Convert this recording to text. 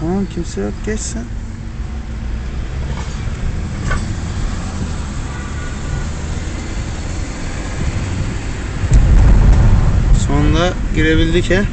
Tamam kimse yok geç sen. Sonunda girebildik he.